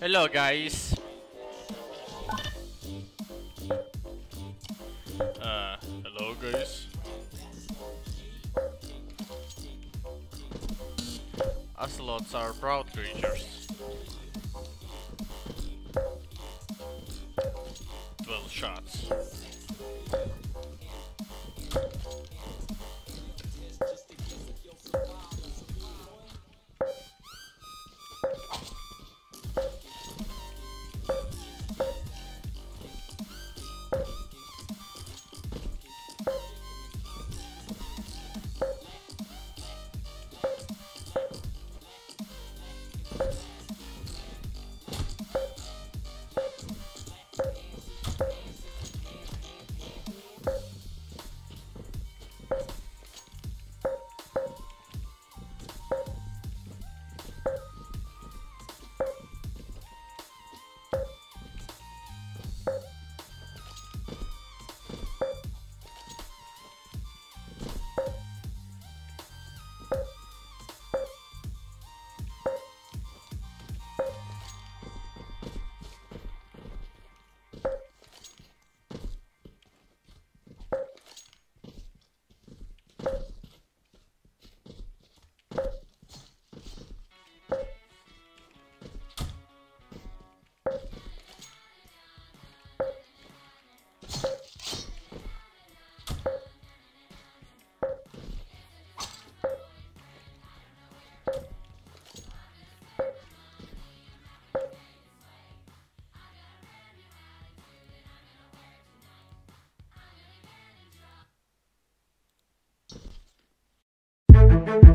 Hello guys. Uh, hello guys. Ocelots are proud creatures. Twelve shots.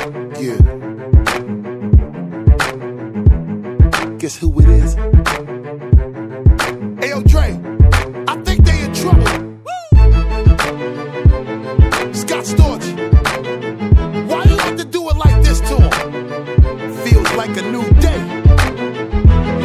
Yeah. Guess who it is? Ayo, Dre. I think they in trouble. Scott Storch. Why you have to do it like this to him? Feels like a new day.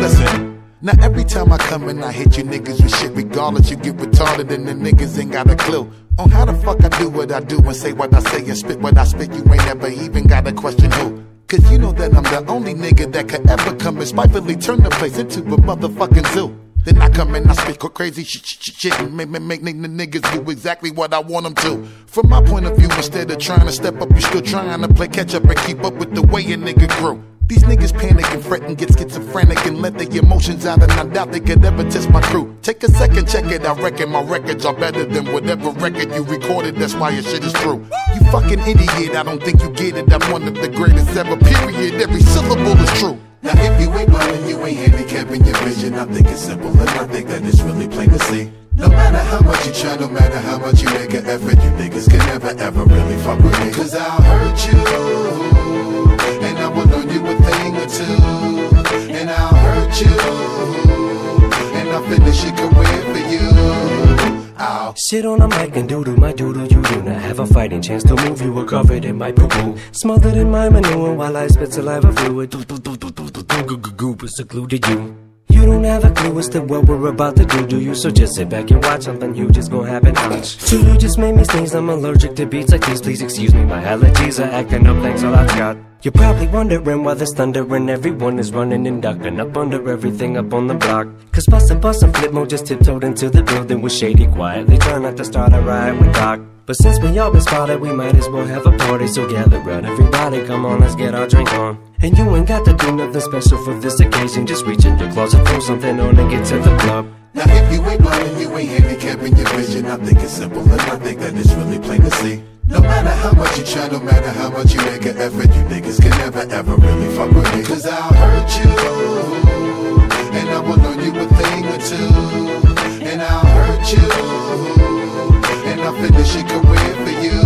Listen. Now every time I come and I hit you niggas with shit, regardless you get retarded and the niggas ain't got a clue on how the fuck I do what I do and say what I say and spit what I spit. You ain't never even got a question who. Cause you know that I'm the only nigga that could ever come and spitefully turn the place into a motherfucking zoo. Then I come and I speak crazy shit, shit, shit and make, make, make niggas do exactly what I want them to. From my point of view, instead of trying to step up, you're still trying to play catch up and keep up with the way a nigga grew. These niggas panic and fret and get schizophrenic and let their emotions out, and I doubt they could ever test my crew. Take a second, check it. I reckon my records are better than whatever record you recorded. That's why your shit is true. You fucking idiot. I don't think you get it. I'm one of the greatest ever. Period. Every syllable is true. Now if you ain't blind, you ain't handicapping your vision. I think it's simple, and I think that it's really plain to see. No matter how much you try, no matter how much you make an effort, you niggas can never ever really fuck with me. Cause I'll hurt you, thing and I'll hurt you, and I'll finish your career for you. Sit on a mic and doodle my doodle you do not have a fighting chance to move you were covered in my poo poo smothered in my manure while I spit saliva fluid do do do do do do do goo goo goo but secluded you you don't have a clue as to what we're about to do, do you? So just sit back and watch something huge is gonna happen. So you just made me sneeze. I'm allergic to beats like these. Please excuse me, my allergies are acting up. Thanks a lot, Scott. You're probably wondering why there's thunder and everyone is running and ducking up under everything up on the block. Cause Bus-a-Bus and flip just tiptoed into the building with Shady quietly. Trying not to start a riot with Doc. But since we all been spotted, we might as well have a party. So gather round, everybody, come on, let's get our drink on. And you ain't got to do nothing special for this occasion. Just reach in your closet, throw something on, and get to the club. Now if you ain't blind you ain't handicapping your vision, I think it's simple and I think that it's really plain to see. No matter how much you try, no matter how much you make an effort, you niggas can never ever really fuck with me. Cause I'll hurt you, and I will learn you a thing or two, and I'll hurt you, I'll finish your career for you.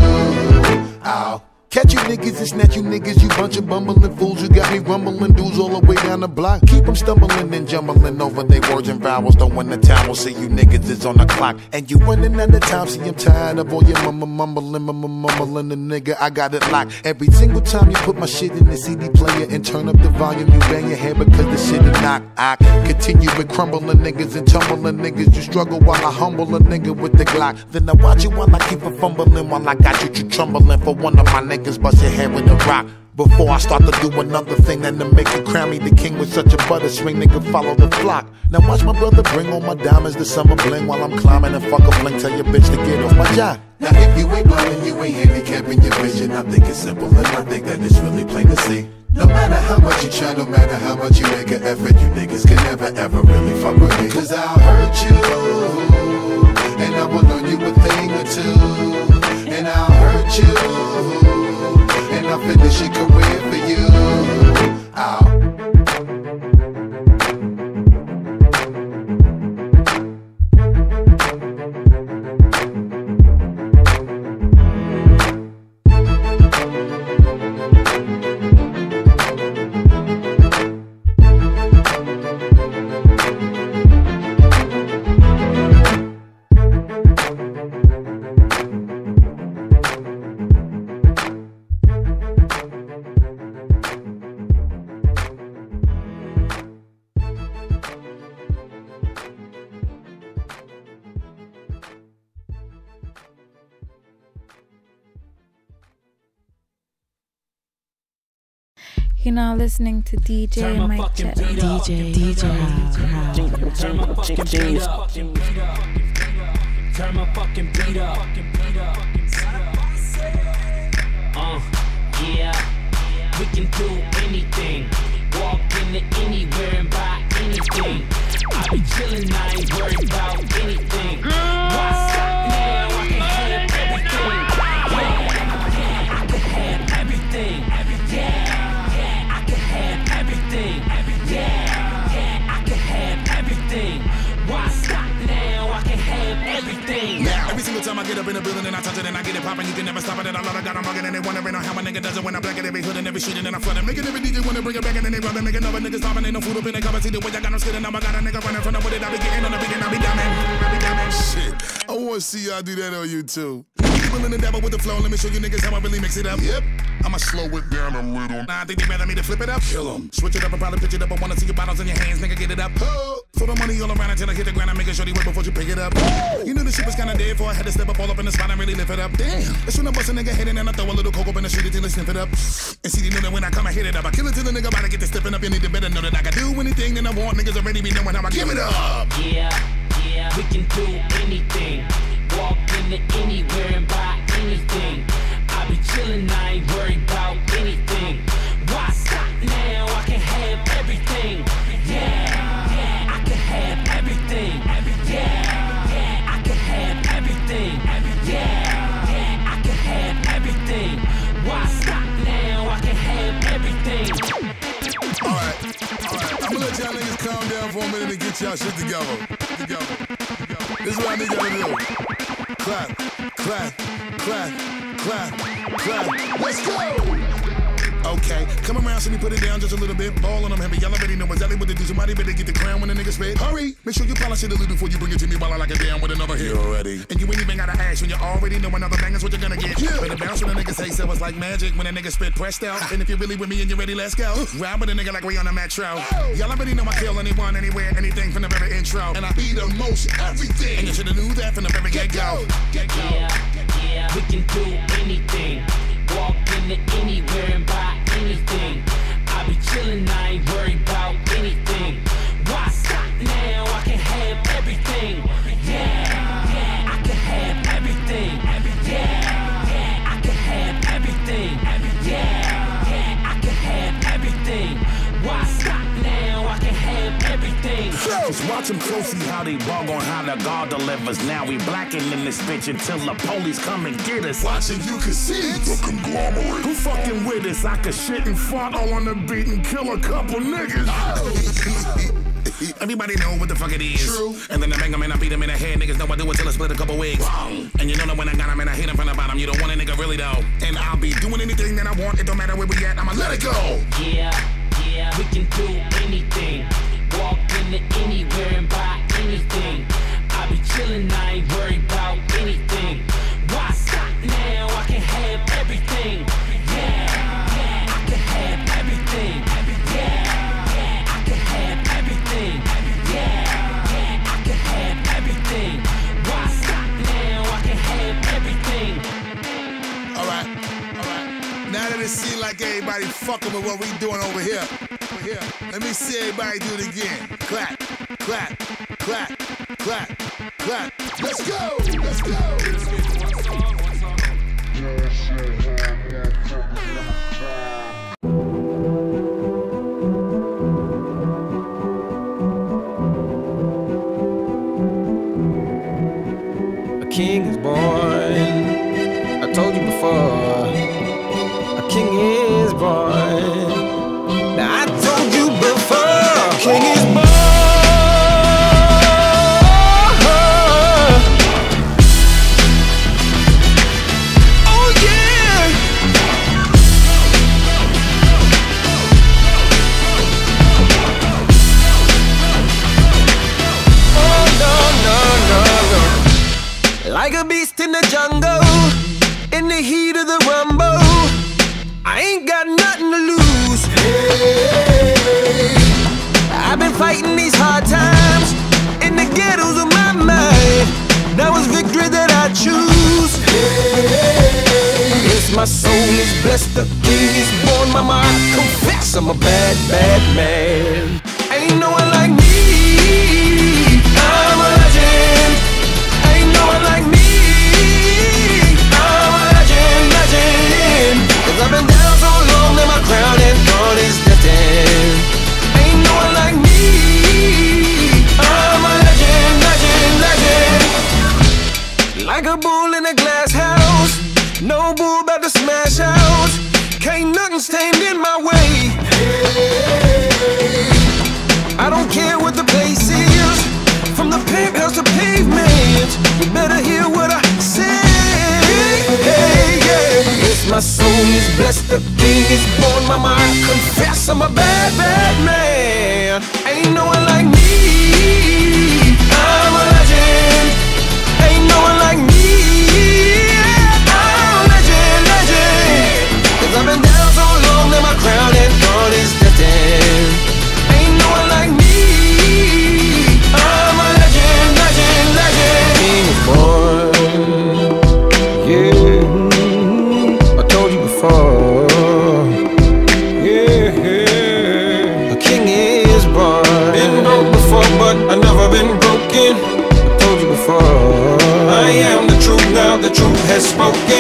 I'll Catch you niggas and snatch you niggas, you bunch of bumbling fools. You got me rumbling dudes all the way down the block. Keep them stumbling and jumbling over their words and vowels. Don't win the town, we'll see you niggas is on the clock. And you running out of time, see I'm tired of all your mumble mumbling, mumble mumbling. The nigga, I got it locked. Every single time you put my shit in the CD player and turn up the volume, you bang your head because the shit is knock. I continue with crumbling niggas and tumbling niggas. You struggle while I humble a nigga with the Glock. Then I watch you while I keep a fumbling while I got you, you trembling for one of my niggas bust your head with a rock. Before I start to do another thing, then to make you crown me the king with such a butter swing, nigga, follow the flock. Now watch my brother bring all my diamonds to summer bling while I'm climbing and fuck a fling. Tell your bitch to get off my job. Now if you ain't blind you ain't handicapping your vision, I think it's simple and I think that it's really plain to see. No matter how much you try, no matter how much you make an effort, you niggas can never ever really fuck with me. Cause I'll hurt you, and I will learn you a thing or two, and I'll hurt you and I'll finish your career listening to DJ Mike Check. DJ, DJ, Turn my fucking beat up. Turn my fucking beat up. Uh, yeah, we can do anything. Walk into anywhere and buy anything. I be chillin', I ain't worried about anything. Why Every single time I get up in the building and I touch it and I get it poppin', you can never stop it. And I love I got 'em bugging and they wondering on how my nigga does it when I black it every hood and every street and I flood it. Making every DJ wanna bring it back and then they rub it. Making other niggas stopping, ain't no food up in the cover. See the way I got 'em sitting, now I got a nigga running from the it. I be getting on the beat and I be diamond. I be diamond. Shit, I wanna see y'all do that on YouTube. You willing to dabble with the flow? Let me show you niggas how I really mix it up. Yep. I'ma slow it down a little. Nah, I think they better me to flip it up. Kill 'em. Switch it up and probably pitch it up. I wanna see your bottles in your hands, nigga. Get it up. Oh. Throw the money all around until I hit the ground. I'm making sure they wait before you pick it up. You knew the shit was kinda dead before I had to step up all up in the spot and really lift it up. Damn. That's when I bust a nigga head in and I throw a little coke up in the street until they sniff it up. And see, they know that when I come, I hit it up. I kill it till the nigga about to get to stepping up. You need to better know that I can do anything that I want. Niggas already be knowing how I give it up. Yeah, yeah, we can do anything. Walk into anywhere and buy anything. I be chillin', I ain't worried about anything. Why stop now? I can have everything. Yeah, yeah, calm down for a minute and get y'all shit together. Together. together. This is what I need y'all to do. Clap, clap, clap, clap, clap. Let's go! Okay, come around, see me put it down just a little bit. Ball on them heavy, y'all already know exactly what to do. Somebody better get the crown when the nigga spit. Hurry, make sure you polish it a little before you bring it to me while I lock it down with another hit. already. And you ain't even gotta ask when you already know another banger's what you're gonna get. Yeah. Better bounce when a nigga say so it's like magic when a nigga spit pressed out. and if you're really with me and you're ready, let's go. Ride with a nigga like we on a metro. Oh. Y'all already know I kill anyone, anywhere, anything from the very intro. And I be the most everything. And you should've knew that from the very get go. Get go. Yeah, yeah, we can do anything. Walk into anywhere and buy anything. I be chillin', I ain't worried about anything. Why stop now? I can have everything. Yeah, everything. Just watch them closely how they bug on how the God delivers. Now we blacking in this bitch until the police come and get us. Watching you can see the conglomerate. Who fucking with us? I could shit and fart all on the beat and kill a couple niggas. Oh. Everybody know what the fuck it is. True. And then I bang bang 'em and I beat beat 'em in the head. Niggas know I do it till I split a couple wigs. And you know that when I got got 'em and I hit hit 'em from the bottom, you don't want a nigga really though. And I'll be doing anything that I want. It don't matter where we at. I'ma let it go. Yeah, yeah, we can do anything. Walk into anywhere and buy anything. I be chillin', I ain't worried about anything. Why stop now? I can have everything. Yeah, yeah, I can have everything. Yeah, yeah, I can have everything. Yeah, yeah, I can have everything. Why stop now? I can have everything. Alright, alright. Now that seem like everybody fucking with what we doing over here. Here. Let me see everybody do it again. Clap, clap, clap, clap, clap. Let's go, let's go. A king is born. I told you before. A king is fighting these hard times in the ghettos of my mind. Now it's victory that I choose. Yes, my soul is blessed. The king is born. Mama, I confess I'm a bad, bad man. Ain't no one like me. Is blessed. The is born. my I confess I'm a bad, bad man. But I never been broken. I told you before. I am the truth now, the truth has spoken.